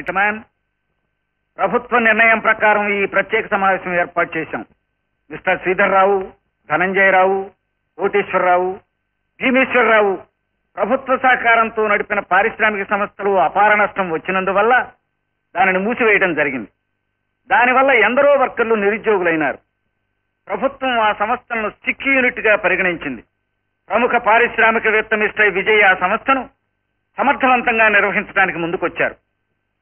జంటమాన్ ప్రభుత్వ నిర్ణయం ప్రకారం ఈ ప్రత్యేక సమావేశం ఏర్పాటు చేశాం. మిస్టర్ శ్రీధర్రావు ధనంజయరావు కోటేశ్వరరావు భీమేశ్వరరావు ప్రభుత్వ సహకారంతో నడిపిన పారిశ్రామిక సంస్థలు అపార నష్టం వచ్చినందువల్ల దానిని మూసివేయడం జరిగింది. దానివల్ల ఎందరో వర్కర్లు నిరుద్యోగులైనారు. ప్రభుత్వం ఆ సంస్థలను సిక్ యూనిట్గా పరిగణించింది. ప్రముఖ పారిశ్రామికవేత్త మిస్టర్ విజయ్ ఆ సంస్థను సమర్థవంతంగా నిర్వహించడానికి ముందుకొచ్చారు.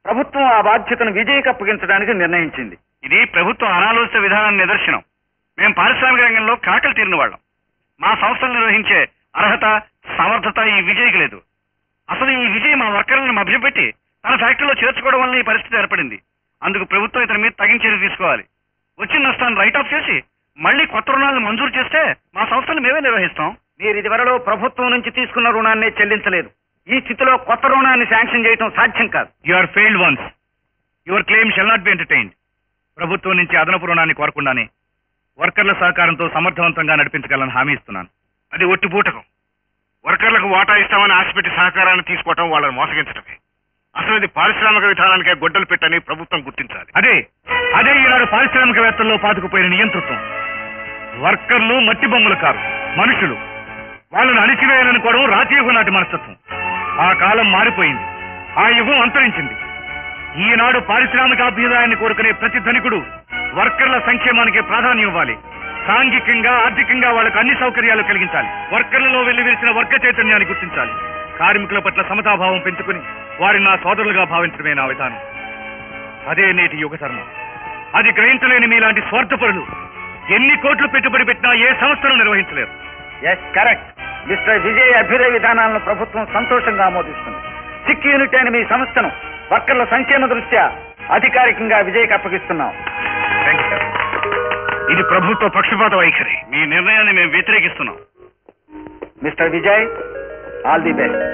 ప్రభుత్వం ఆ బాధ్యతను విజయ్కి అప్పగించడానికి నిర్ణయించింది. ఇది ప్రభుత్వం అనాలోచిత విధానాన్ని నిదర్శనం. మేము పారిశ్రామిక రంగంలో కాకలు తీరిన వాళ్ళం. మా సంస్థలు నిర్వహించే అర్హత సమర్థత ఈ విజయ్కి లేదు. అసలు ఈ విజయ్ మా వర్కర్లను మభ్యపెట్టి తన ఫ్యాక్టరీలో చేర్చుకోవడం వల్ల ఈ పరిస్థితి ఏర్పడింది. అందుకు ప్రభుత్వం ఇతని మీద తగిన చర్య తీసుకోవాలి. వచ్చిన నష్టాన్ని రైట్ ఆఫ్ చేసి మళ్ళీ కొత్త రుణాలను మంజూరు చేస్తే మా సంస్థలు మేమే నిర్వహిస్తాం. మీరు ఇదివరలో ప్రభుత్వం నుంచి తీసుకున్న రుణాన్ని చెల్లించలేదు. ఈ స్థితిలో కొత్త రుణాన్ని శాంక్షన్ చేయడం సాధ్యం కాదు. You are failed once your claim shall not be entertained ప్రభుత్వం నుంచి అదనపు రుణాన్ని కోరకుండానే వర్కర్ల సహకారంతో సమర్థవంతంగా నడిపించగలని హామీ ఇస్తున్నాను. అది ఒట్టి పూటకం వర్కర్లకు వాటా ఇస్తామని ఆశపెట్టి సహకారాన్ని తీసుకోవటం వాళ్ళని మోసగించడమే అసలు ఇది పారిశ్రామిక విధానానికే గొడ్డలు పెట్టని ప్రభుత్వం గుర్తించాలి. అదే అదే ఈనాడు పారిశ్రామికవేత్తల్లో పాతుకుపోయిన నియంతృత్వం. వర్కర్లు మట్టి బొమ్మలు కారు మనుషులు. వాళ్ళను అణిచివేయాలనుకోవడం రాజీయుగం నాటి మనస్తత్వం. ఆ కాలం మారిపోయింది. ఆ యుగం అంతరించింది. ఈనాడు పారిశ్రామిక అభ్యుదయాన్ని కోరుకునే ప్రతి ధనికుడు వర్కర్ల సంక్షేమానికి ప్రాధాన్యం ఇవ్వాలి. సాంఘికంగా ఆర్థికంగా వాళ్ళకు అన్ని సౌకర్యాలు కలిగించాలి. వర్కర్లలో వెల్లివిరిసిన వర్గ చైతన్యాన్ని గుర్తించాలి. కార్మికుల పట్ల సమతాభావం పెంచుకుని వారిని నా సోదరులుగా భావించడమే నా విధానం. అదే నేటి యుగ ధర్మం. అది గ్రహించలేని మీలాంటి స్వార్థపరులు ఎన్ని కోట్లు పెట్టుబడి పెట్టినా ఏ సంస్థను నిర్వహించలేరు. ఎస్ కరెక్ట్ మిస్టర్ విజయ్ అభ్యుదయ విధానాలను ప్రభుత్వం సంతోషంగా ఆమోదిస్తుంది. సిక్ యూనిట్ అయిన మీ సంస్థను వర్కర్ల సంక్షేమ దృష్ట్యా అధికారికంగా విజయ్కి అప్పగిస్తున్నాం. ఇది ప్రభుత్వ పక్షపాత వైఖరి. మీ నిర్ణయాన్ని మేము వ్యతిరేకిస్తున్నాం. Mister Vijay all the best.